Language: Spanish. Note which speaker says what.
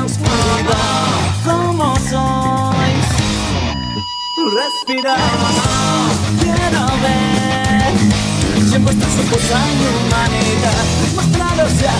Speaker 1: transcurrido como sois. Respirad, quiero ver si en vuestras ojos humanidad. Más claro ya,